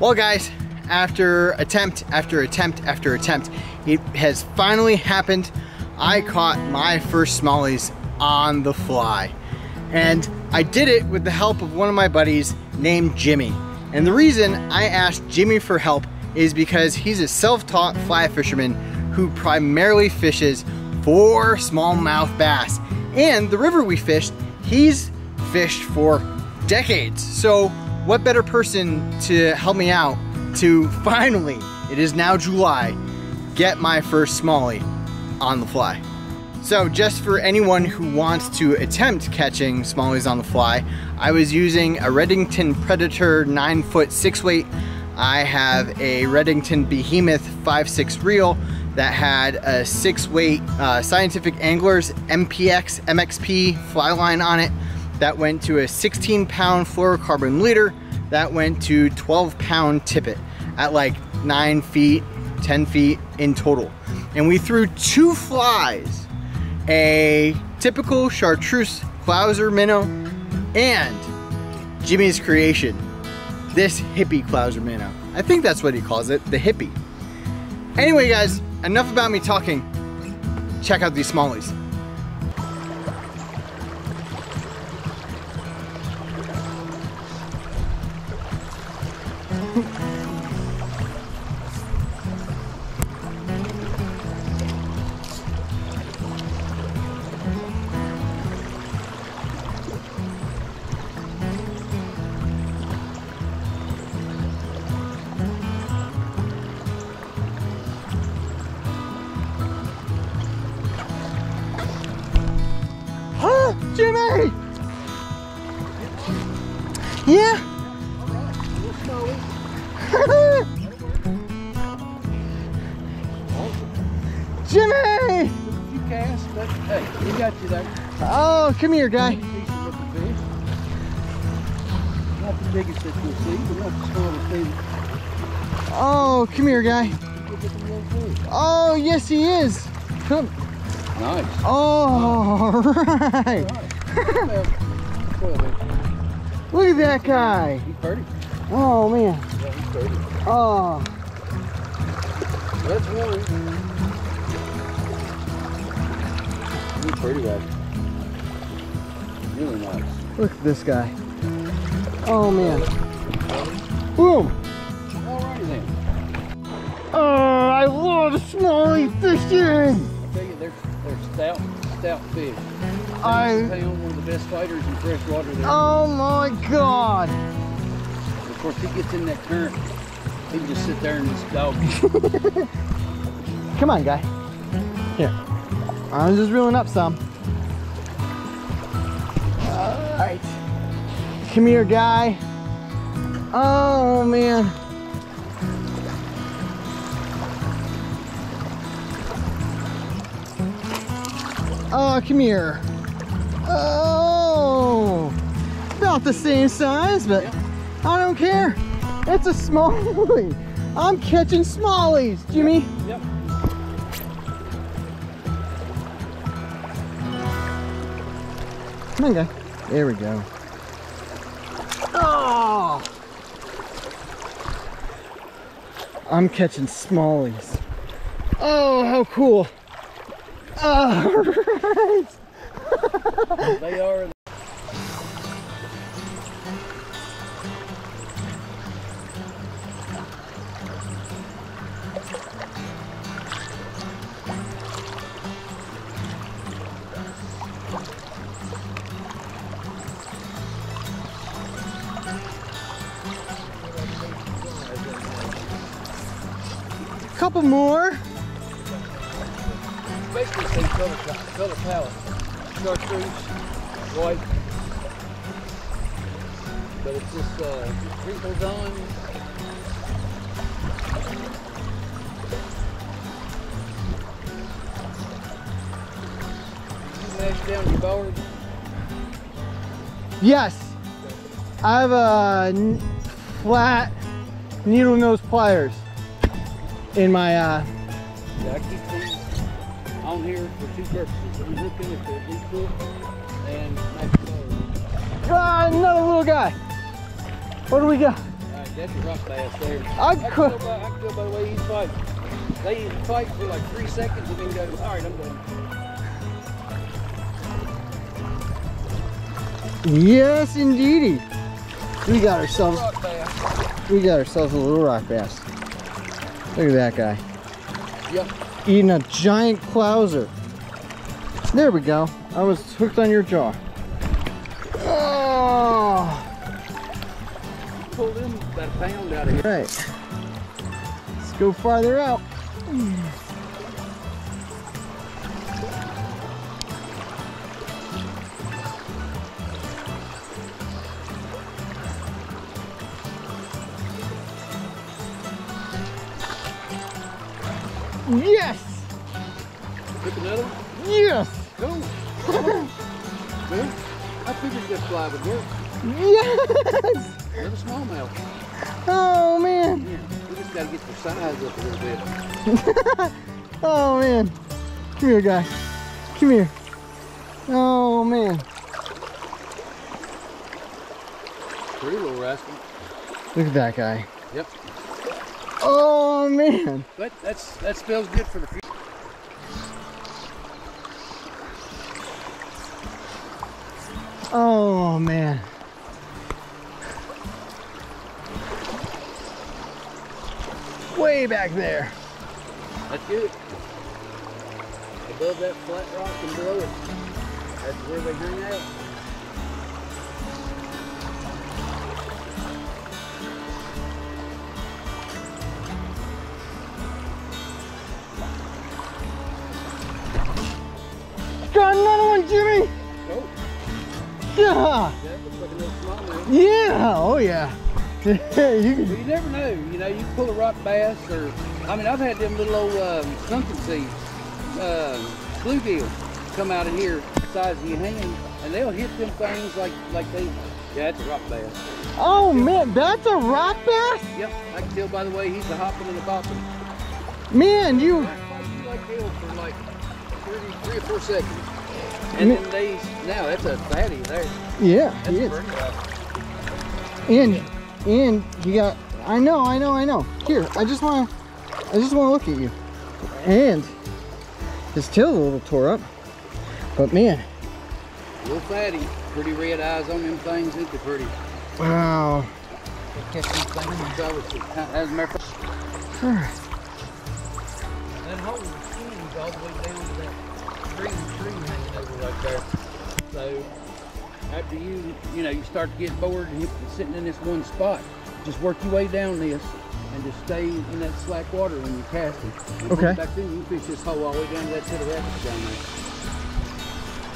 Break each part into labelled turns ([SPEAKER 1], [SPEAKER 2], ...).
[SPEAKER 1] Well guys, after attempt after attempt after attempt, it has finally happened. I caught my first smallies on the fly. And I did it with the help of one of my buddies named Jimmie. And the reason I asked Jimmie for help is because he's a self-taught fly fisherman who primarily fishes for smallmouth bass. And the river we fished, he's fished for decades. So what better person to help me out to finally, it is now July, get my first smallie on the fly. So just for anyone who wants to attempt catching smallies on the fly, I was using a Redington Predator 9 foot 6 weight. I have a Redington Behemoth 5.6 reel that had a 6 weight uh, Scientific Anglers MPX MXP fly line on it that went to a 16 pound fluorocarbon leader that went to 12 pound tippet at like 9 feet, 10 feet in total. And we threw two flies a typical chartreuse Clouser minnow, and Jimmie's creation, this hippie Clouser minnow. I think that's what he calls it, the hippie. Anyway guys, enough about me talking. Check out these smallies. Jimmie! Yeah? Jimmie!
[SPEAKER 2] You but hey, we got you there.
[SPEAKER 1] Oh, come here, guy.
[SPEAKER 2] Not the biggest that you'll see, but not the smallest thing.
[SPEAKER 1] Oh, come here, guy. Oh, yes, he is. Come.
[SPEAKER 2] Nice.
[SPEAKER 1] Oh, right.
[SPEAKER 2] About 12 inches.
[SPEAKER 1] Look at that guy.
[SPEAKER 2] He's pretty.
[SPEAKER 1] Oh, man.
[SPEAKER 2] Yeah, he's pretty.
[SPEAKER 1] Oh,
[SPEAKER 2] That's one. He's pretty. Really nice.
[SPEAKER 1] look at this guy. Oh, man. Boom.
[SPEAKER 2] Alrighty then.
[SPEAKER 1] Oh, I love smallie fishing.
[SPEAKER 2] I tell you, they're, they're stout, stout fish.
[SPEAKER 1] I,
[SPEAKER 2] Pound, one of the best fighters in freshwater there.
[SPEAKER 1] oh my God.
[SPEAKER 2] Of course, he gets in that current. He can just sit there and just dog.
[SPEAKER 1] Come on, guy. Here. I'm just reeling up some. All right. Come here, guy. Oh, man. Oh, come here. Oh, about the same size, but I don't care. It's a smallie. I'm catching smallies, Jimmie.
[SPEAKER 2] Yep.
[SPEAKER 1] Come on, guy. There we go. Oh! I'm catching smallies. Oh, how cool. Right.
[SPEAKER 2] They are.
[SPEAKER 1] Couple more.
[SPEAKER 2] Color, color palette. Chartreuse, white. But it's just uh, wrinkles on. You mash down your board.
[SPEAKER 1] Yes. I have a flat needle nose pliers in my uh
[SPEAKER 2] Yeah, on here for two purposes. Unhooking if they're deep hook and make board.
[SPEAKER 1] ah, another little guy. What do we got?
[SPEAKER 2] Alright, That's a rock bass there.
[SPEAKER 1] I
[SPEAKER 2] I can,
[SPEAKER 1] could.
[SPEAKER 2] tell by, I can tell by the way he's fighting. They fight for like three seconds and then go, all right, I'm done.
[SPEAKER 1] Yes, indeedy. We got ourselves. We got ourselves a little rock bass. Look at that guy.
[SPEAKER 2] Yep.
[SPEAKER 1] Eating a giant clouser. There we go. I was hooked on your jaw. Oh,
[SPEAKER 2] Pulled him about a pound out of here.
[SPEAKER 1] right. Let's go farther out. Yes!
[SPEAKER 2] Took another one.
[SPEAKER 1] Yes!
[SPEAKER 2] Go. Well, I figured this fly would work.
[SPEAKER 1] Yes!
[SPEAKER 2] Another smallmouth.
[SPEAKER 1] Oh man!
[SPEAKER 2] Yeah. We just got to get the size up a little bit.
[SPEAKER 1] Oh man. Come here, guy. Come here. Oh man.
[SPEAKER 2] Pretty little rascal.
[SPEAKER 1] Look at that guy.
[SPEAKER 2] Yep.
[SPEAKER 1] Oh man.
[SPEAKER 2] But that's that spells good for the future.
[SPEAKER 1] Oh man. Way back there.
[SPEAKER 2] That's good. Above that flat rock and below it. That's where they hang out.
[SPEAKER 1] Yeah.
[SPEAKER 2] that looks like a little smallmouth.
[SPEAKER 1] Yeah. Oh yeah. you can,
[SPEAKER 2] you never know. You know, you pull a rock bass or, I mean, I've had them little old um, sunken seas, uh, bluegill come out of here size of your hand, and they'll hit them things like like they. Yeah, that's a rock bass.
[SPEAKER 1] oh man, that's a rock bass.
[SPEAKER 2] Yep, I can tell by the way he's a hopping and a bopping.
[SPEAKER 1] Man, you.
[SPEAKER 2] Like hell for like three, three or four seconds. And then they, now that's a fatty there.
[SPEAKER 1] Yeah.
[SPEAKER 2] That's a
[SPEAKER 1] is. And and you got I know, I know, I know. Here, I just wanna I just wanna look at you. And his tail's a little tore up. But man,
[SPEAKER 2] Little fatty, pretty red eyes on them things, ain't they pretty?
[SPEAKER 1] wow.
[SPEAKER 2] Catch these things, As a matter of fact,
[SPEAKER 1] Alright.
[SPEAKER 2] That hole extends all the way down to that green tree hanging over right there. So after you, you know, you start to get bored and you're sitting in this one spot, just work your way down this and just stay in that slack water when you're casting. And
[SPEAKER 1] Okay.
[SPEAKER 2] Back then you fish this hole all the way down to that set of rapids down there.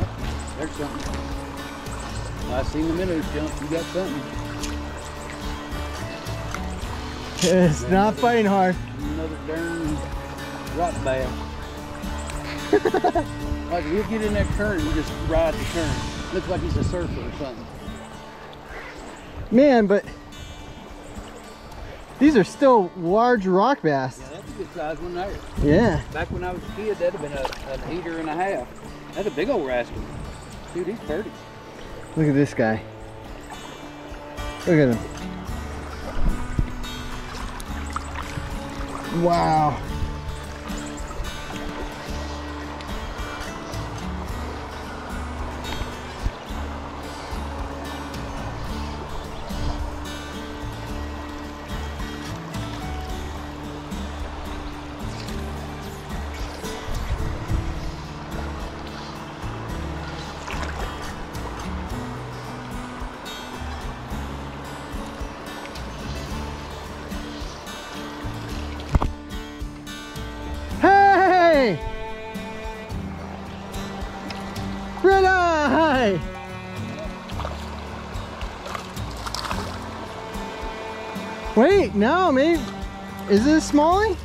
[SPEAKER 2] Oh, There's something. I seen the minnows jump. You got something.
[SPEAKER 1] It's not fighting hard.
[SPEAKER 2] Another darn rock bass. Like he'll get in that current and just ride the current. Looks like he's a surfer or something.
[SPEAKER 1] Man, but these are still large rock bass.
[SPEAKER 2] Yeah, that's a good size one there.
[SPEAKER 1] Yeah.
[SPEAKER 2] Back when I was a kid, that'd have been a, an eater and a half. That's a big old rascal. Dude, he's pretty.
[SPEAKER 1] Look at this guy. Look at him. Wow. Wait, no, maybe. Is it a smallie?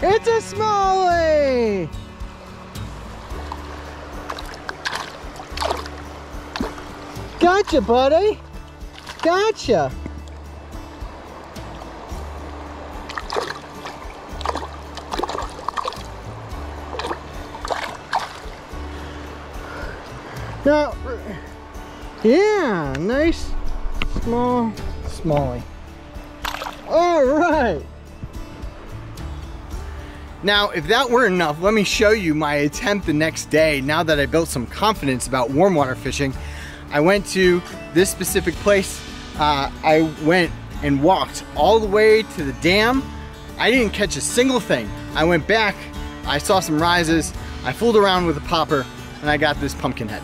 [SPEAKER 1] It's a smallie! Gotcha, buddy! Gotcha! Now, yeah, nice small smallie. All right. Now, if that weren't enough, let me show you my attempt the next day. Now that I built some confidence about warm water fishing, I went to this specific place. Uh, I went and walked all the way to the dam. I didn't catch a single thing. I went back, I saw some rises, I fooled around with a popper, and I got this pumpkin head.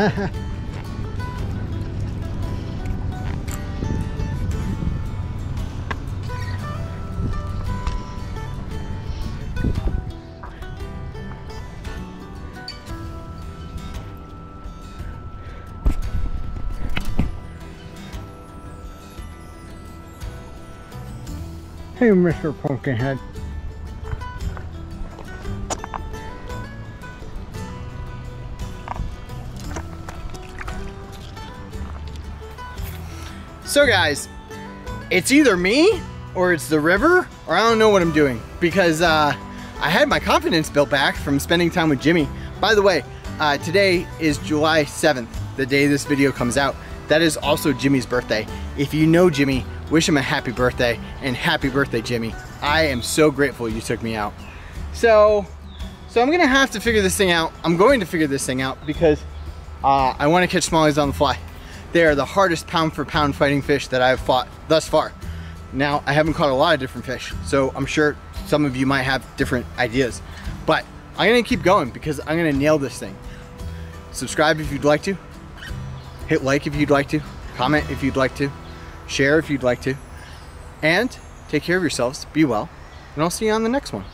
[SPEAKER 1] Hey, Mr. Pumpkinhead. So guys, it's either me or it's the river or I don't know what I'm doing because uh, I had my confidence built back from spending time with Jimmie. By the way, uh, today is July 7th, the day this video comes out. That is also Jimmie's birthday. If you know Jimmie, wish him a happy birthday and happy birthday, Jimmie. I am so grateful you took me out. So, so I'm gonna have to figure this thing out. I'm going to figure this thing out because uh, I wanna catch smallies on the fly. They are the hardest pound for pound fighting fish that I've fought thus far. Now, I haven't caught a lot of different fish, so I'm sure some of you might have different ideas. But I'm gonna keep going because I'm gonna nail this thing. Subscribe if you'd like to. Hit like if you'd like to. Comment if you'd like to. Share if you'd like to. And take care of yourselves, be well, and I'll see you on the next one.